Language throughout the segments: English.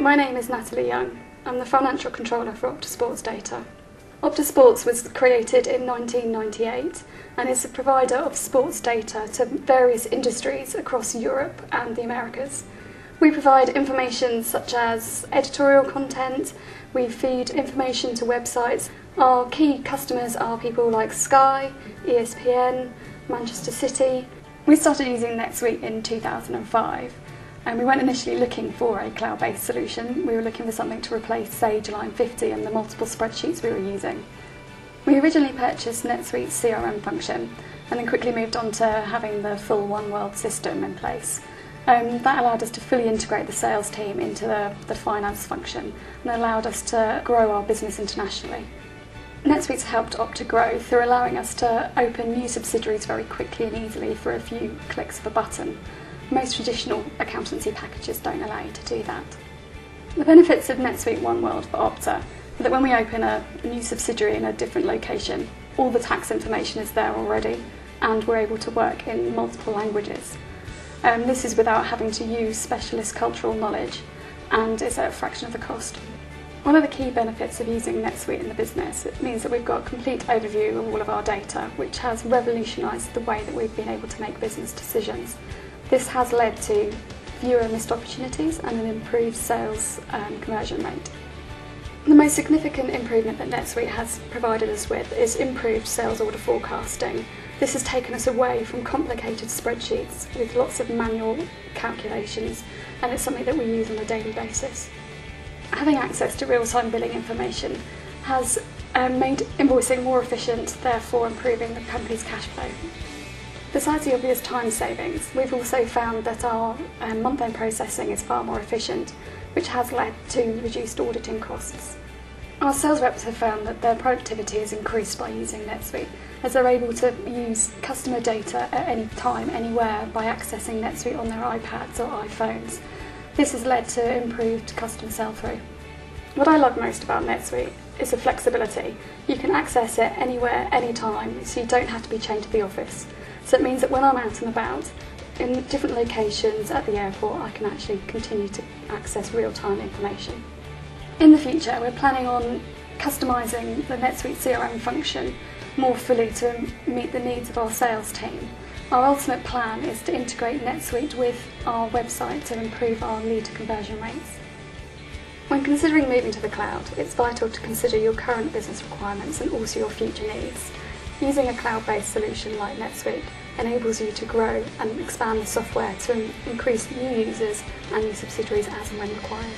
My name is Natalie Young. I'm the financial controller for Opta Sports Data. Opta Sports was created in 1998 and is a provider of sports data to various industries across Europe and the Americas. We provide information such as editorial content, we feed information to websites. Our key customers are people like Sky, ESPN, Manchester City. We started using NetSuite in 2005 and we weren't initially looking for a cloud-based solution. We were looking for something to replace Sage Line 50 and the multiple spreadsheets we were using. We originally purchased NetSuite's CRM function and then quickly moved on to having the full OneWorld system in place. Um, that allowed us to fully integrate the sales team into the, the finance function and allowed us to grow our business internationally. NetSuite's helped Opta grow through allowing us to open new subsidiaries very quickly and easily for a few clicks of a button. Most traditional accountancy packages don't allow you to do that. The benefits of NetSuite OneWorld for Opta are that when we open a, new subsidiary in a different location, all the tax information is there already and we're able to work in multiple languages. Um, this is without having to use specialist cultural knowledge and is at a fraction of the cost. One of the key benefits of using NetSuite in the business it means that we've got a complete overview of all of our data, which has revolutionised the way that we've been able to make business decisions. This has led to fewer missed opportunities and an improved sales um, conversion rate. The most significant improvement that NetSuite has provided us with is improved sales order forecasting this has taken us away from complicated spreadsheets with lots of manual calculations and it's something that we use on a daily basis. Having access to real-time billing information has um, made invoicing more efficient, therefore improving the company's cash flow. Besides the obvious time savings, we've also found that our um, month-end processing is far more efficient, which has led to reduced auditing costs. Our sales reps have found that their productivity has increased by using NetSuite as they're able to use customer data at any time, anywhere, by accessing NetSuite on their iPads or iPhones. This has led to improved customer sell-through. What I love most about NetSuite is the flexibility. You can access it anywhere, anytime, so you don't have to be chained to the office. So it means that when I'm out and about, in different locations at the airport, I can actually continue to access real-time information. In the future, we're planning on customising the NetSuite CRM function more fully to meet the needs of our sales team. Our ultimate plan is to integrate NetSuite with our website to improve our lead to conversion rates. When considering moving to the cloud, it's vital to consider your current business requirements and also your future needs. Using a cloud-based solution like NetSuite enables you to grow and expand the software to increase new users and new subsidiaries as and when required.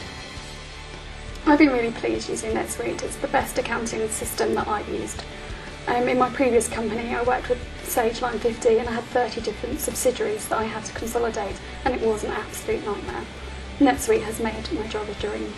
I've been really pleased using NetSuite. It's the best accounting system that I've used. Um, in my previous company, I worked with Sage Line 50 and I had 30 different subsidiaries that I had to consolidate, and it was an absolute nightmare. NetSuite has made my job a dream.